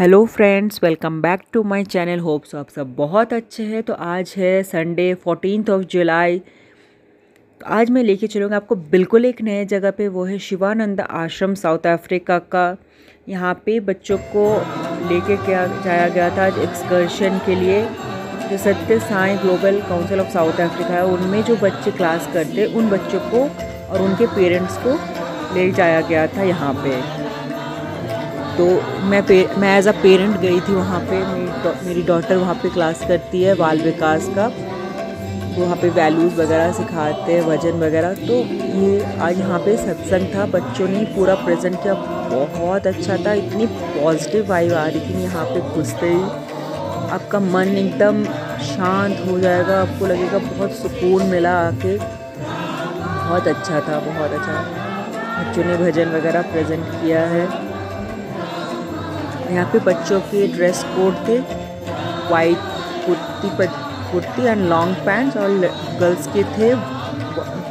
Hello friends, welcome back to my channel. Hopes आप सब बहुत अच्छे हैं। तो आज है संडे फोर्टीन ऑफ़ जुलाई तो आज मैं लेके चलूँगा आपको बिल्कुल एक नए जगह पे। वो है शिवानंद आश्रम, साउथ अफ्रीका का। यहाँ पे बच्चों को लेके क्या, जाया गया था आज एक्सकर्शन के लिए। जो Sathya Sai global council of South Africa है, उनमें जो बच्चे क्लास करते, उन बच्चों को और उनके पेरेंट्स को ले जाया गया था यहाँ पे। तो मैं मैं एज अ पेरेंट गई थी वहाँ पे, मेरी मेरी डॉटर वहाँ पे क्लास करती है, बाल विकास का। वहाँ पे वैल्यूज़ वगैरह सिखाते हैं, वज़न वगैरह। तो ये आज यहाँ पे सत्संग था, बच्चों ने पूरा प्रेजेंट किया, बहुत अच्छा था, इतनी पॉजिटिव वाइब आ रही थी यहाँ पे घुसते ही। आपका मन एकदम शांत हो जाएगा, आपको लगेगा बहुत सुकून मिला आके। बहुत अच्छा था, बहुत अच्छा। बच्चों ने भजन वगैरह प्रेजेंट किया है। यहाँ पे बच्चों के ड्रेस कोड थे white kurti kurti and long pants और गर्ल्स के थे,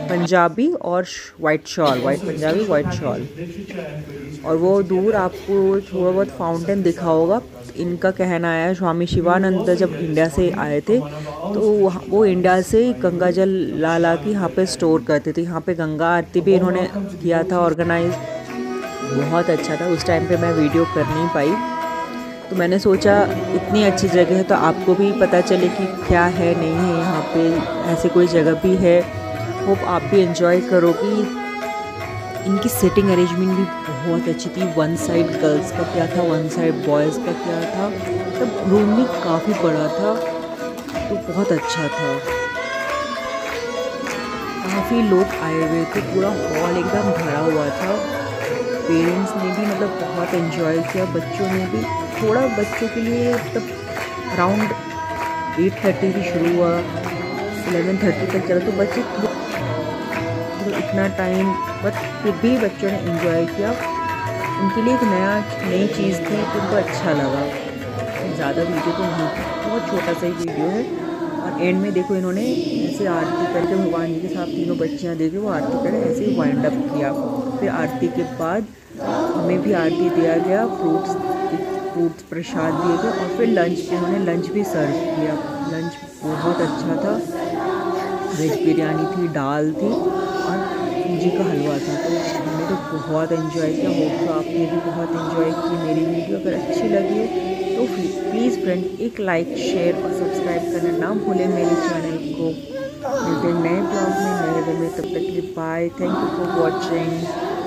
पंजाबी और white shawl white Punjabi white shawl और वो दूर आपको थोड़ा बहुत फाउंटेन दिखा होगा। इनका कहना है स्वामी शिवानंद जब इंडिया से आए थे तो वो इंडिया से गंगा जल ला ला के यहाँ पे स्टोर करते थे। यहाँ पे गंगा आरती भी इन्होंने किया था ऑर्गेनाइज बहुत अच्छा था। उस टाइम पे मैं वीडियो कर नहीं पाई। तो मैंने सोचा, इतनी अच्छी जगह है तो आपको भी पता चले कि क्या है, नहीं है यहाँ पे। ऐसे कोई जगह भी है। होप आप भी इन्जॉय करोगी इनकी सिटिंग अरेंजमेंट भी बहुत अच्छी थी। वन साइड गर्ल्स का क्या था वन साइड बॉयज़ का क्या था। तब रूम भी काफ़ी बड़ा था तो बहुत अच्छा था। काफ़ी लोग आए हुए थे, पूरा हॉल एकदम भरा हुआ था। पेरेंट्स ने भी मतलब बहुत इन्जॉय किया, बच्चों ने भी। थोड़ा बच्चों के लिए तब अराउंड एट थर्टी भी शुरू हुआ एलेवन थर्टी तक चला तो बच्चे तो इतना टाइम बट फिर भी बच्चों ने इन्जॉय किया। उनके लिए एक नया, नई चीज़ थी तो उनको अच्छा लगा। ज़्यादा वीडियो तो नहीं, बहुत छोटा सा ही वीडियो है। और एंड में देखो इन्होंने ऐसे आरती करके, भगवान जी के साथ तीनों बच्चियाँ देखे, वो आरती करें ऐसे ही वाइंड अप किया। फिर आरती के बाद हमें भी आरती दिया गया, फ्रूट्स फ्रूट्स प्रसाद दिए गए और फिर लंच इन्होंने लंच भी सर्व किया। लंच बहुत अच्छा था। वेज बिरयानी थी, दाल थी और सूजी का हलवा था। तो हमने तो बहुत इन्जॉय किया। होप तो आपने भी बहुत इन्जॉय की मेरी वीडियो अगर अच्छी लगी हो तो प्लीज़ फ्रेंड एक लाइक शेयर और सब्सक्राइब करना ना भूलें मेरे चैनल को। मिलते हैं नए ब्लॉग में। नए में तब तक के लिए bye thank you for watching